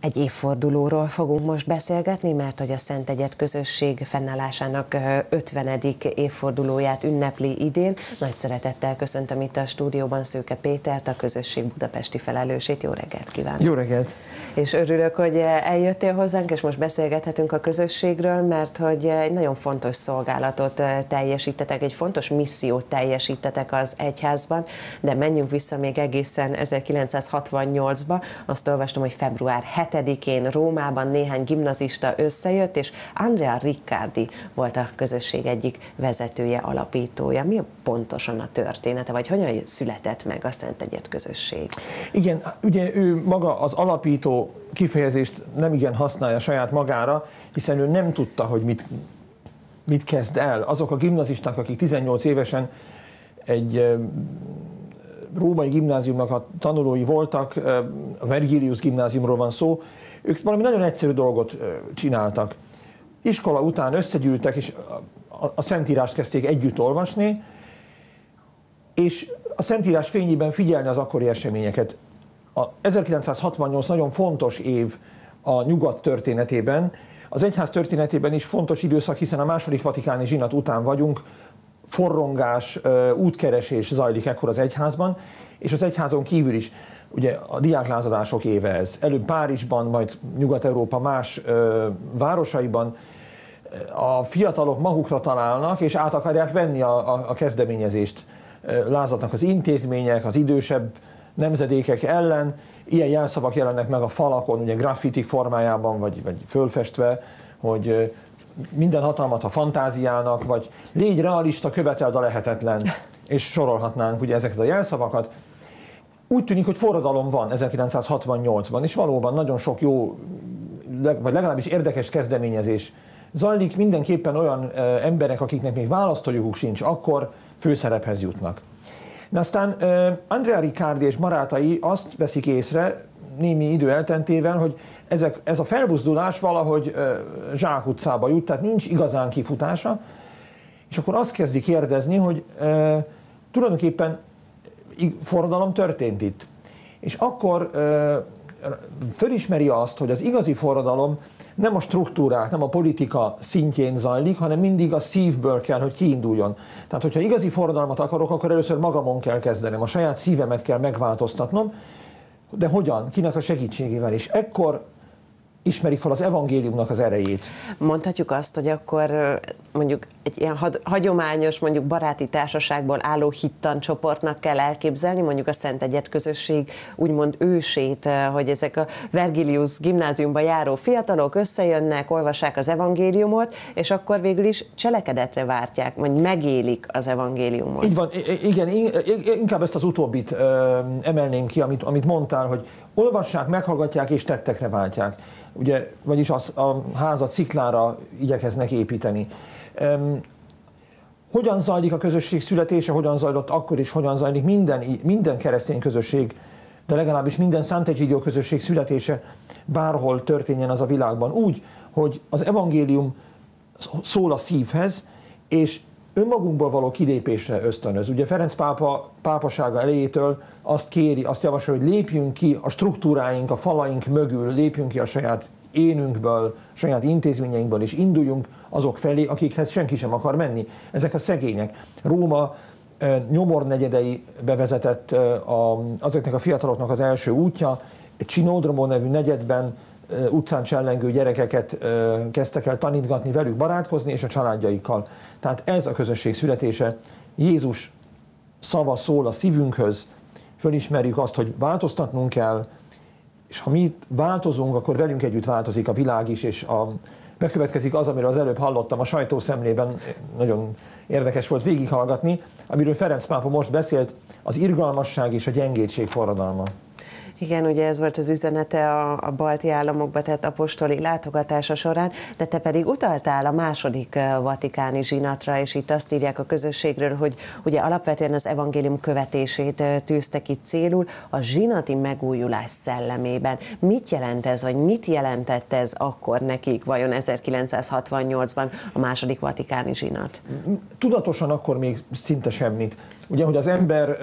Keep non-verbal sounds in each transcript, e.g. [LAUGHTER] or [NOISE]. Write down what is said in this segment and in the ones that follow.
Egy évfordulóról fogunk most beszélgetni, mert hogy a Szent Egyet közösség fennállásának 50. évfordulóját ünnepli idén. Nagy szeretettel köszöntöm itt a stúdióban Szőke Pétert, a közösség budapesti felelősét. Jó reggelt kívánok! Jó reggelt! És örülök, hogy eljöttél hozzánk, és most beszélgethetünk a közösségről, mert hogy egy nagyon fontos szolgálatot teljesítetek, egy fontos missziót teljesítetek az egyházban, de menjünk vissza még egészen 1968-ba. Azt olvastam, hogy február 7-én Rómában néhány gimnazista összejött, és Andrea Riccardi volt a közösség egyik vezetője, alapítója. Mi pontosan a története, vagy hogyan született meg a Szent Egyet közösség? Igen, ugye ő maga az alapító kifejezést nem igen használja saját magára, hiszen ő nem tudta, hogy mit, mit kezd el. Azok a gimnazisták, akik 18 évesen egy római gimnáziumnak a tanulói voltak, a Vergilius gimnáziumról van szó, ők valami nagyon egyszerű dolgot csináltak. Iskola után összegyűltek, és a Szentírást kezdték együtt olvasni, és a Szentírás fényében figyelni az akkori eseményeket. A 1968 nagyon fontos év a nyugat történetében, az egyház történetében is fontos időszak, hiszen a második vatikáni zsinat után vagyunk, forrongás, útkeresés zajlik ekkor az egyházban, és az egyházon kívül is. Ugye a diáklázadások éve ez. Előbb Párizsban, majd Nyugat-Európa más ö, városaiban a fiatalok magukra találnak, és át akarják venni a, a, a kezdeményezést. Lázadnak az intézmények, az idősebb nemzedékek ellen, ilyen jelszavak jelennek meg a falakon, ugye graffitik formájában, vagy, vagy fölfestve, hogy minden hatalmat a fantáziának, vagy légy realista, követeld a lehetetlen, és sorolhatnánk ugye ezeket a jelszavakat. Úgy tűnik, hogy forradalom van 1968-ban, és valóban nagyon sok jó, vagy legalábbis érdekes kezdeményezés zajlik. Mindenképpen olyan emberek, akiknek még választójoguk sincs, akkor főszerephez jutnak. De aztán Andrea Riccardi és barátai azt veszik észre, némi idő eltentével, hogy ezek, ez a felbuzdulás valahogy Zsák utcába jut, tehát nincs igazán kifutása, és akkor azt kezdi kérdezni, hogy e, tulajdonképpen forradalom történt itt. És akkor e, fölismeri azt, hogy az igazi forradalom nem a struktúrák, nem a politika szintjén zajlik, hanem mindig a szívből kell, hogy kiinduljon. Tehát, hogyha igazi forradalmat akarok, akkor először magamon kell kezdenem, a saját szívemet kell megváltoztatnom, de hogyan? Kinek a segítségével? És ekkor ismerik fel az evangéliumnak az erejét. Mondhatjuk azt, hogy akkor mondjuk egy ilyen hagyományos, mondjuk baráti társaságból álló hittan csoportnak kell elképzelni, mondjuk a Szent Egyet közösség úgymond ősét, hogy ezek a Vergilius gimnáziumba járó fiatalok összejönnek, olvassák az evangéliumot, és akkor végül is cselekedetre vártják, vagy megélik az evangéliumot. Így van, igen, inkább ezt az utóbbit emelnénk ki, amit, amit mondtál, hogy olvassák, meghallgatják és tettekre váltják ugye, vagyis az, a házat sziklára igyekeznek építeni. Um, hogyan zajlik a közösség születése, hogyan zajlott akkor is, hogyan zajlik minden, minden keresztény közösség, de legalábbis minden Sant'Egidio közösség születése bárhol történjen az a világban. Úgy, hogy az evangélium szól a szívhez, és önmagunkból való kilépésre ösztönöz. Ugye Ferenc pápa pápasága elejétől azt kéri, azt javasol, hogy lépjünk ki a struktúráink, a falaink mögül, lépjünk ki a saját énünkből, saját intézményeinkből, és induljunk azok felé, akikhez senki sem akar menni. Ezek a szegények. Róma nyomornegyedei bevezetett azoknak a fiataloknak az első útja, egy Csinódromó nevű negyedben utcán csellengő gyerekeket kezdtek el tanítgatni, velük barátkozni, és a családjaikkal. Tehát ez a közösség születése. Jézus szava szól a szívünkhöz, fölismerjük azt, hogy változtatnunk kell, és ha mi változunk, akkor velünk együtt változik a világ is, és a, bekövetkezik az, amiről az előbb hallottam a sajtószemlében, nagyon érdekes volt végighallgatni, amiről Ferenc pápa most beszélt, az irgalmasság és a gyengétség forradalma. Igen, ugye ez volt az üzenete a, a balti államokba tett apostoli látogatása során, de te pedig utaltál a második vatikáni zsinatra, és itt azt írják a közösségről, hogy ugye alapvetően az evangélium követését tűztek itt célul a zsinati megújulás szellemében. Mit jelent ez, vagy mit jelentett ez akkor nekik, vajon 1968-ban a második vatikáni zsinat? Tudatosan akkor még szinte semmit. Ugye, hogy az ember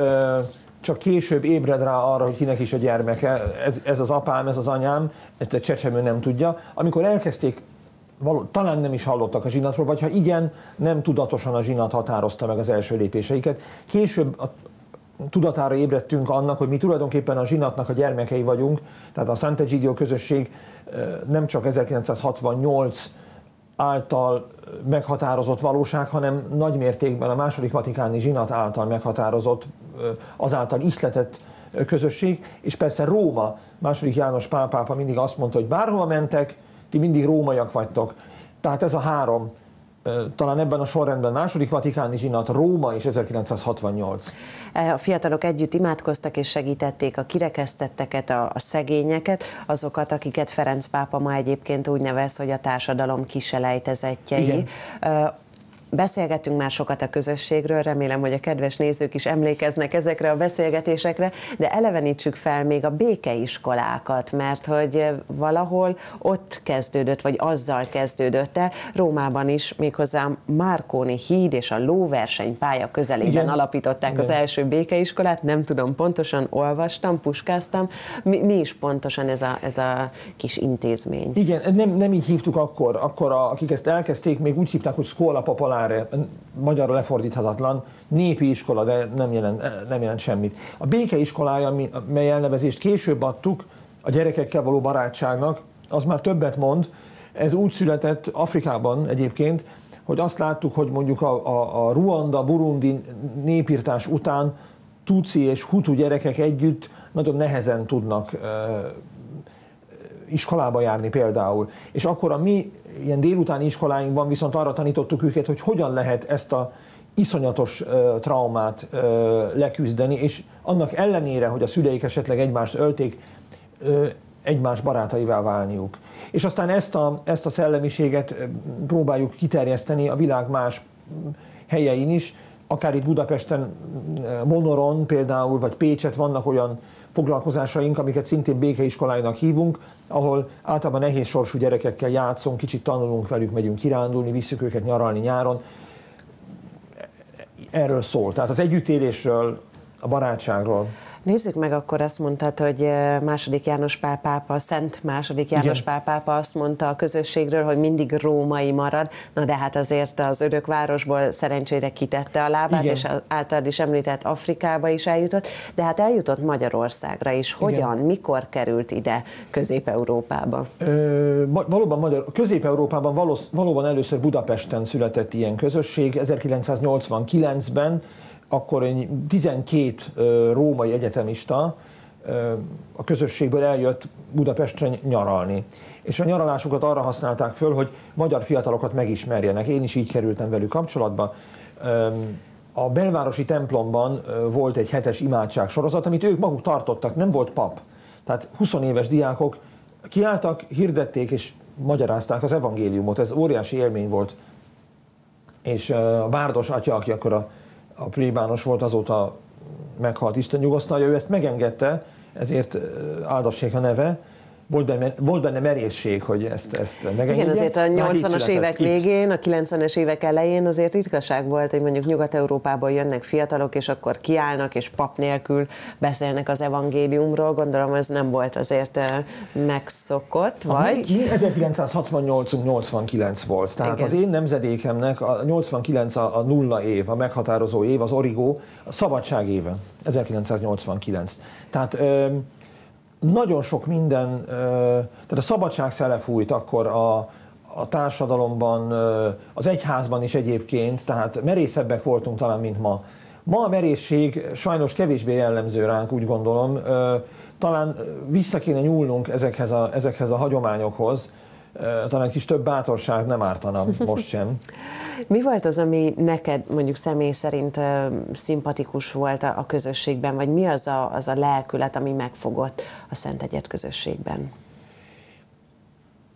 csak később ébred rá arra, hogy kinek is a gyermeke, ez, ez az apám, ez az anyám, ezt a csecsemő nem tudja. Amikor elkezdték való, talán nem is hallottak a zsinatról, vagy ha igen, nem tudatosan a zsinat határozta meg az első lépéseiket. Később a tudatára ébredtünk annak, hogy mi tulajdonképpen a zsinatnak a gyermekei vagyunk, tehát a Sant'Egidio közösség nem csak 1968 által meghatározott valóság, hanem nagy mértékben a második vatikáni zsinat által meghatározott, azáltal ihletett közösség, és persze Róma, második János pápápa mindig azt mondta, hogy bárhova mentek, ti mindig rómaiak vagytok. Tehát ez a három talán ebben a sorrendben második vatikáni zsinat, Róma és 1968. E, a fiatalok együtt imádkoztak és segítették a kirekesztetteket, a, a szegényeket, azokat, akiket Ferenc pápa ma egyébként úgy nevez, hogy a társadalom kiselejtezettjei. Igen. Beszélgettünk már sokat a közösségről, remélem, hogy a kedves nézők is emlékeznek ezekre a beszélgetésekre, de elevenítsük fel még a békeiskolákat, mert hogy valahol ott kezdődött, vagy azzal kezdődött el, Rómában is méghozzá Márkóni híd és a lóverseny pálya közelében Igen. alapították Igen. az első békeiskolát, nem tudom pontosan, olvastam, puskáztam. Mi, mi is pontosan ez a, ez a kis intézmény? Igen, nem, nem így hívtuk akkor, akkor a, akik ezt elkezdték, még úgy hívták, hogy Skola Popolár már magyarra lefordíthatatlan, népi iskola, de nem jelent, nem jelent semmit. A béke iskolája, mely elnevezést később adtuk a gyerekekkel való barátságnak, az már többet mond. Ez úgy született Afrikában egyébként, hogy azt láttuk, hogy mondjuk a, a, a Ruanda, Burundi népírtás után Tutsi és Hutu gyerekek együtt nagyon nehezen tudnak iskolába járni például. És akkor a mi ilyen délutáni iskoláinkban viszont arra tanítottuk őket, hogy hogyan lehet ezt a iszonyatos uh, traumát uh, leküzdeni, és annak ellenére, hogy a szüleik esetleg egymást ölték, uh, egymás barátaivá válniuk. És aztán ezt a, ezt a szellemiséget próbáljuk kiterjeszteni a világ más helyein is, akár itt Budapesten, Monoron például, vagy Pécset vannak olyan foglalkozásaink, amiket szintén békeiskoláinak hívunk, ahol általában nehéz sorsú gyerekekkel játszunk, kicsit tanulunk velük, megyünk kirándulni, visszük őket nyaralni nyáron. Erről szól, tehát az együttélésről, a barátságról. Nézzük meg, akkor azt mondtad, hogy második János Pál pápa, Szent második János Pál pápa azt mondta a közösségről, hogy mindig római marad, na de hát azért az örökvárosból szerencsére kitette a lábát, Igen. és általad is említett Afrikába is eljutott, de hát eljutott Magyarországra is. Hogyan, Igen. mikor került ide Közép-Európába? Ö, valóban Magyar, Közép-Európában valóban először Budapesten született ilyen közösség, 1989-ben, akkor 12 római egyetemista a közösségből eljött Budapestre nyaralni. És a nyaralásukat arra használták föl, hogy magyar fiatalokat megismerjenek. Én is így kerültem velük kapcsolatba. A belvárosi templomban volt egy hetes imádság sorozat, amit ők maguk tartottak, nem volt pap. Tehát 20 éves diákok kiálltak, hirdették és magyarázták az evangéliumot. Ez óriási élmény volt. És a Bárdos atya, aki akkor a a plébános volt, azóta meghalt Isten nyugosztalja, ő ezt megengedte, ezért áldassék a neve, volt benne, volt benne merészség, hogy ezt, ezt megengedje. Igen, azért a 80-as évek itt. végén, a 90-es évek elején azért ritkaság volt, hogy mondjuk Nyugat-Európából jönnek fiatalok, és akkor kiállnak, és pap nélkül beszélnek az evangéliumról. Gondolom ez nem volt azért megszokott, vagy? Mi, mi 1968-89 volt. Tehát Igen. az én nemzedékemnek a 89 a, a nulla év, a meghatározó év, az origó, a szabadság éve, 1989. Tehát nagyon sok minden, tehát a szabadság szele fújt akkor a, a társadalomban, az egyházban is egyébként, tehát merészebbek voltunk talán, mint ma. Ma a merészség sajnos kevésbé jellemző ránk, úgy gondolom. Talán vissza kéne nyúlnunk ezekhez a, ezekhez a hagyományokhoz, talán kis több bátorság nem ártana [LAUGHS] most sem. Mi volt az, ami neked mondjuk személy szerint szimpatikus volt a, a közösségben, vagy mi az a, az a lelkület, ami megfogott a Szent Egyet közösségben?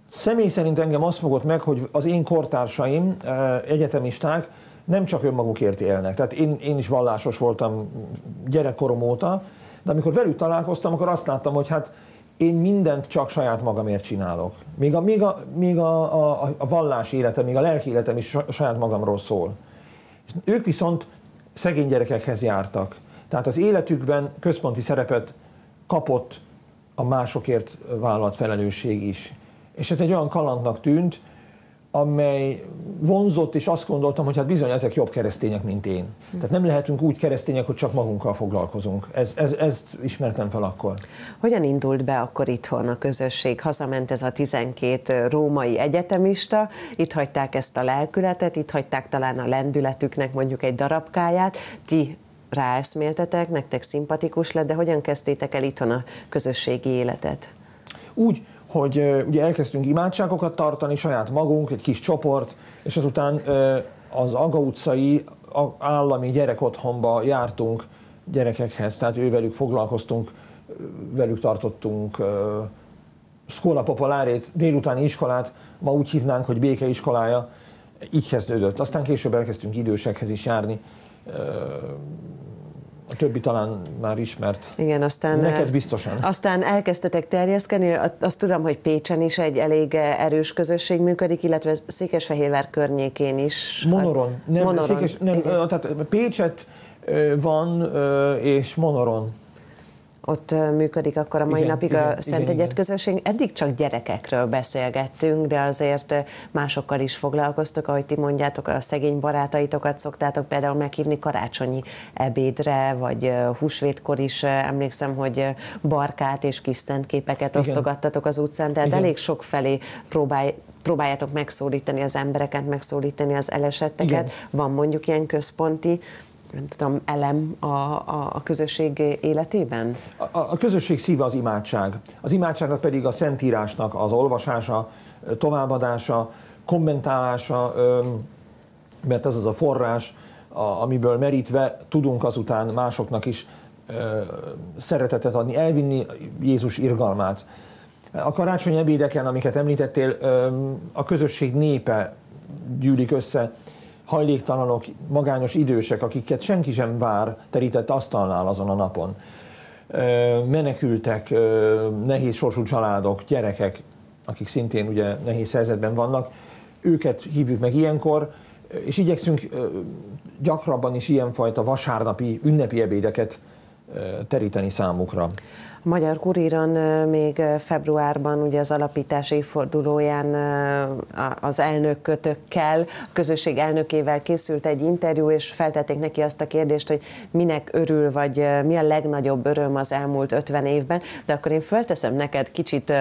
Személy szerint engem azt fogott meg, hogy az én kortársaim, egyetemisták nem csak önmagukért élnek. Tehát én, én is vallásos voltam gyerekkorom óta, de amikor velük találkoztam, akkor azt láttam, hogy hát én mindent csak saját magamért csinálok. Még a, még a, még a, a, a vallás életem, még a lelki életem is saját magamról szól. És ők viszont szegény gyerekekhez jártak. Tehát az életükben központi szerepet kapott a másokért vállalt felelősség is. És ez egy olyan kalandnak tűnt, amely vonzott, és azt gondoltam, hogy hát bizony ezek jobb keresztények, mint én. Tehát nem lehetünk úgy keresztények, hogy csak magunkkal foglalkozunk. Ez, ez, ezt ismertem fel akkor. Hogyan indult be akkor itthon a közösség? Hazament ez a 12 római egyetemista, itt hagyták ezt a lelkületet, itt hagyták talán a lendületüknek mondjuk egy darabkáját. Ti ráeszméltetek, nektek szimpatikus lett, de hogyan kezdtétek el itthon a közösségi életet? Úgy, hogy ugye elkezdtünk imádságokat tartani, saját magunk, egy kis csoport, és azután az Aga utcai állami gyerekotthonba jártunk gyerekekhez, tehát ővelük foglalkoztunk, velük tartottunk Skola Popolárét, délutáni iskolát, ma úgy hívnánk, hogy béke iskolája, így kezdődött. Aztán később elkezdtünk idősekhez is járni, a többi talán már ismert. Igen, aztán... Neked biztosan. Aztán elkezdtetek terjeszkedni, azt tudom, hogy Pécsen is egy elég erős közösség működik, illetve Székesfehérvár környékén is. Monoron. Nem, Monoron. Székes, nem, tehát Pécset van, és Monoron ott működik akkor a mai igen, napig igen, a Szent igen, Egyet közösség. Eddig csak gyerekekről beszélgettünk, de azért másokkal is foglalkoztok, ahogy ti mondjátok, a szegény barátaitokat szoktátok például meghívni karácsonyi ebédre, vagy húsvétkor is emlékszem, hogy barkát és kis szent képeket igen. osztogattatok az utcán, tehát igen. elég sok felé próbálj, próbáljátok megszólítani az embereket, megszólítani az elesetteket. Igen. Van mondjuk ilyen központi nem tudom, elem a, a, a közösség életében? A, a közösség szíve az imádság. Az imádságnak pedig a szentírásnak az olvasása, továbbadása, kommentálása, mert ez az a forrás, amiből merítve tudunk azután másoknak is szeretetet adni, elvinni Jézus irgalmát. A karácsonyi ebédeken, amiket említettél, a közösség népe gyűlik össze, hajléktalanok, magányos idősek, akiket senki sem vár terített asztalnál azon a napon. Menekültek, nehéz sorsú családok, gyerekek, akik szintén ugye nehéz helyzetben vannak, őket hívjuk meg ilyenkor, és igyekszünk gyakrabban is ilyenfajta vasárnapi ünnepi ebédeket teríteni számukra. Magyar Kuríron még februárban ugye az alapítás évfordulóján az elnökötökkel, a közösség elnökével készült egy interjú, és feltették neki azt a kérdést, hogy minek örül, vagy mi a legnagyobb öröm az elmúlt 50 évben, de akkor én fölteszem neked kicsit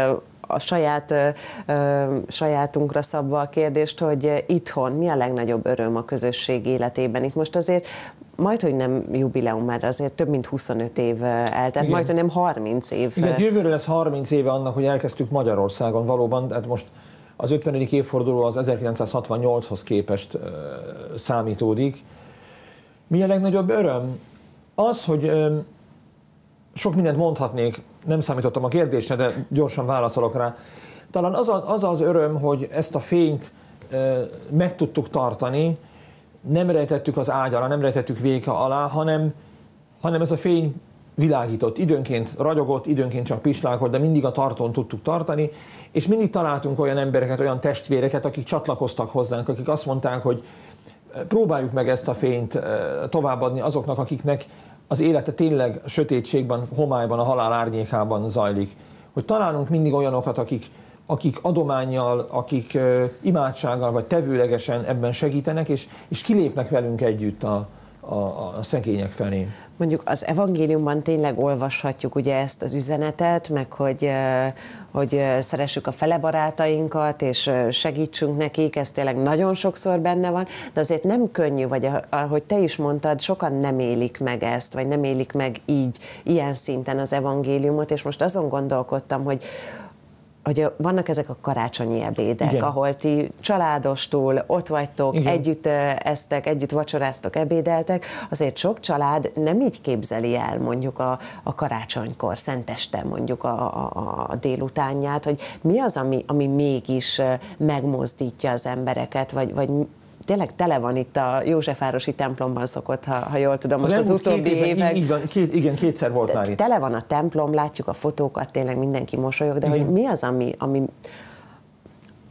a saját, sajátunkra szabva a kérdést, hogy itthon mi a legnagyobb öröm a közösség életében. Itt most azért majd, hogy nem jubileum, mert azért több mint 25 év eltelt, majd, hogy nem 30 év. Igen, jövőre lesz 30 éve annak, hogy elkezdtük Magyarországon valóban, tehát most az 50. évforduló az 1968-hoz képest uh, számítódik. Mi a legnagyobb öröm? Az, hogy um, sok mindent mondhatnék, nem számítottam a kérdésre, de gyorsan válaszolok rá. Talán az a, az, az öröm, hogy ezt a fényt uh, meg tudtuk tartani, nem rejtettük az ágy alá, nem rejtettük véka alá, hanem, hanem ez a fény világított, időnként ragyogott, időnként csak pislálkott, de mindig a tartón tudtuk tartani, és mindig találtunk olyan embereket, olyan testvéreket, akik csatlakoztak hozzánk, akik azt mondták, hogy próbáljuk meg ezt a fényt továbbadni azoknak, akiknek az élete tényleg sötétségben, homályban, a halál árnyékában zajlik. Hogy találunk mindig olyanokat, akik, akik adományjal, akik imádsággal vagy tevőlegesen ebben segítenek, és, és kilépnek velünk együtt a, a, a szegények felé. Mondjuk az evangéliumban tényleg olvashatjuk ugye ezt az üzenetet, meg hogy, hogy szeressük a fele barátainkat, és segítsünk nekik, ez tényleg nagyon sokszor benne van, de azért nem könnyű, vagy ahogy te is mondtad, sokan nem élik meg ezt, vagy nem élik meg így, ilyen szinten az evangéliumot, és most azon gondolkodtam, hogy hogy vannak ezek a karácsonyi ebédek, Igen. ahol ti családostul ott vagytok, Igen. együtt eztek, együtt vacsoráztok, ebédeltek, azért sok család nem így képzeli el mondjuk a, a karácsonykor, szenteste mondjuk a, a, a délutánját, hogy mi az, ami, ami mégis megmozdítja az embereket, vagy, vagy tényleg tele van itt a Józsefvárosi templomban szokott, ha, ha jól tudom, most az, az utóbbi két évek. Van, két, igen, kétszer volt már itt. Tele van a templom, látjuk a fotókat, tényleg mindenki mosolyog, de igen. hogy mi az, ami, ami,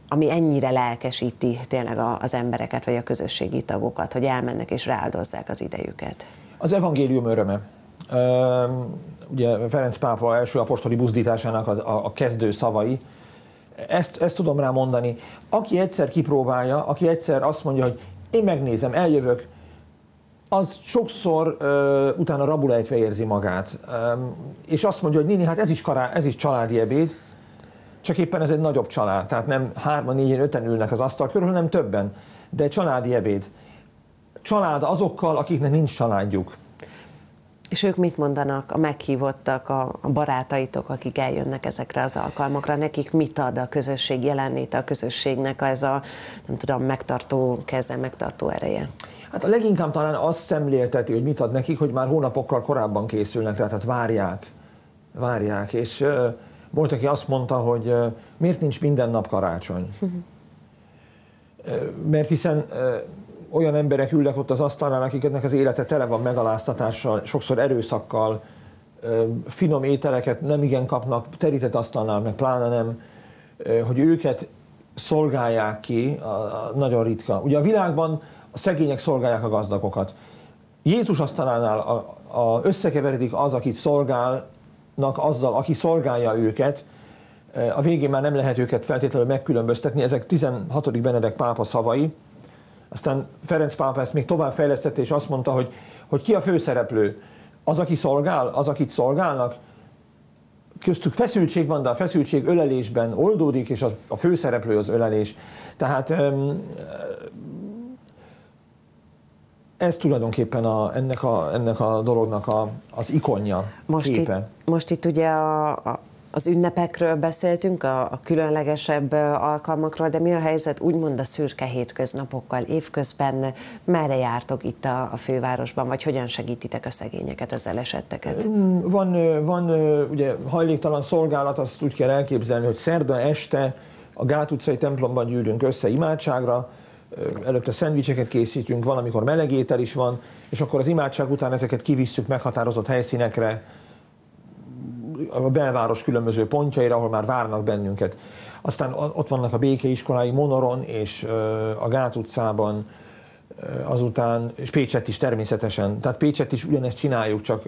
ami ennyire lelkesíti tényleg az embereket, vagy a közösségi tagokat, hogy elmennek és rááldozzák az idejüket? Az evangélium öröme. ugye Ferenc pápa első apostoli buzdításának a, a, a kezdő szavai, ezt, ezt tudom rá mondani. Aki egyszer kipróbálja, aki egyszer azt mondja, hogy én megnézem, eljövök, az sokszor uh, utána rabulejtve érzi magát. Um, és azt mondja, hogy Nini, hát ez is, kará, ez is családi ebéd, csak éppen ez egy nagyobb család, tehát nem hárman, négyen, öten ülnek az asztal körül, hanem többen, de családi ebéd. Család azokkal, akiknek nincs családjuk. És ők mit mondanak, a meghívottak, a, a barátaitok, akik eljönnek ezekre az alkalmakra, nekik mit ad a közösség jelenléte, a közösségnek ez a, nem tudom, megtartó keze, megtartó ereje? Hát a leginkább talán azt szemlélteti, hogy mit ad nekik, hogy már hónapokkal korábban készülnek rá, tehát várják, várják, és uh, volt, aki azt mondta, hogy uh, miért nincs minden nap karácsony? [LAUGHS] uh, mert hiszen uh, olyan emberek ülnek ott az asztalnál, akiknek az élete tele van megaláztatással, sokszor erőszakkal, finom ételeket nem igen kapnak, terített asztalnál meg pláne nem, hogy őket szolgálják ki, nagyon ritka. Ugye a világban a szegények szolgálják a gazdagokat. Jézus asztalánál a, a összekeveredik az, akit szolgálnak azzal, aki szolgálja őket, a végén már nem lehet őket feltétlenül megkülönböztetni, ezek 16. Benedek pápa szavai, aztán Ferenc pápa ezt még tovább fejlesztette, és azt mondta, hogy, hogy ki a főszereplő? Az, aki szolgál? Az, akit szolgálnak? Köztük feszültség van, de a feszültség ölelésben oldódik, és a, a főszereplő az ölelés. Tehát ez tulajdonképpen a, ennek, a, ennek a dolognak a, az ikonja, most képe. Itt, most itt ugye a, a az ünnepekről beszéltünk, a, a különlegesebb alkalmakról, de mi a helyzet úgymond a szürke hétköznapokkal, évközben merre jártok itt a, a fővárosban, vagy hogyan segítitek a szegényeket, az elesetteket? Mm, van, van ugye hajléktalan szolgálat, azt úgy kell elképzelni, hogy szerda este a Gát utcai templomban gyűlünk össze imádságra, előtte szendvicseket készítünk, van, amikor melegétel is van, és akkor az imádság után ezeket kivisszük meghatározott helyszínekre, a belváros különböző pontjaira, ahol már várnak bennünket. Aztán ott vannak a békeiskolái Monoron és a Gát utcában, azután, és Pécset is természetesen. Tehát Pécset is ugyanezt csináljuk, csak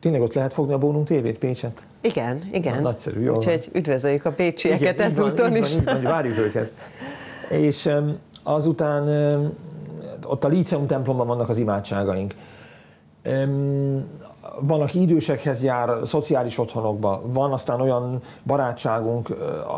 Tényleg ott lehet fogni a Bónunk tévét Pécset? Igen, igen. Na, nagyszerű, jó Úgyhogy üdvözöljük a pécsieket igen, ezúton is. Van, van, várjuk őket. És azután ott a Líceum templomban vannak az imádságaink van, aki idősekhez jár, szociális otthonokba, van aztán olyan barátságunk,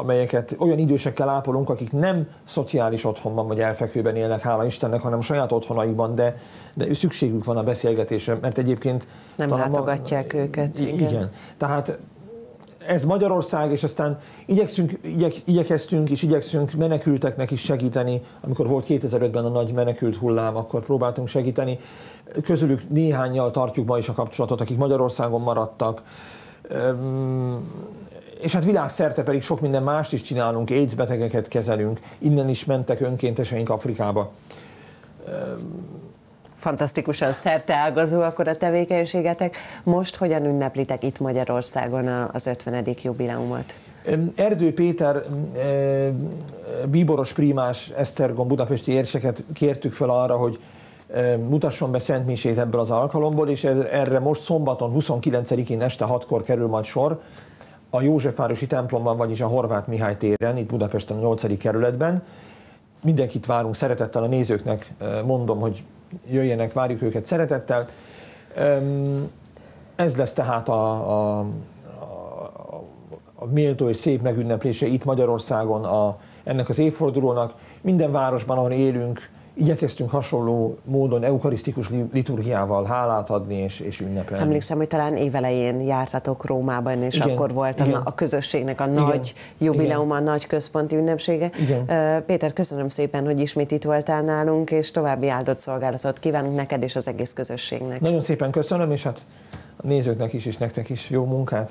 amelyeket olyan idősekkel ápolunk, akik nem szociális otthonban vagy elfekvőben élnek, hála Istennek, hanem saját otthonaikban, de, de szükségük van a beszélgetésre, mert egyébként... Nem látogatják ma... őket. Igen. igen. Tehát ez Magyarország, és aztán igyekszünk, igyek, igyekeztünk és igyekszünk menekülteknek is segíteni. Amikor volt 2005-ben a nagy menekült hullám, akkor próbáltunk segíteni. Közülük néhányjal tartjuk ma is a kapcsolatot, akik Magyarországon maradtak. És hát világszerte pedig sok minden mást is csinálunk, AIDS betegeket kezelünk, innen is mentek önkénteseink Afrikába fantasztikusan szerteágazó akkor a tevékenységetek. Most hogyan ünneplitek itt Magyarországon az 50. jubileumot? Erdő Péter, bíboros primás Esztergom budapesti érseket kértük fel arra, hogy mutasson be Szent Misét ebből az alkalomból, és erre most szombaton 29-én este 6-kor kerül majd sor a Józsefvárosi templomban, vagyis a Horváth Mihály téren, itt Budapesten a 8. kerületben. Mindenkit várunk szeretettel a nézőknek, mondom, hogy jöjjenek, várjuk őket szeretettel. Ez lesz tehát a, a, a, a méltó és szép megünneplése itt Magyarországon a, ennek az évfordulónak. Minden városban, ahol élünk, igyekeztünk hasonló módon eukarisztikus liturgiával hálát adni és, és ünnepelni. Emlékszem, hogy talán évelején jártatok Rómában, és igen, akkor volt igen. a, a közösségnek a igen, nagy jubileuma, a nagy központi ünnepsége. Igen. Péter, köszönöm szépen, hogy ismét itt voltál nálunk, és további áldott szolgálatot kívánunk neked és az egész közösségnek. Nagyon szépen köszönöm, és hát a nézőknek is, és nektek is jó munkát.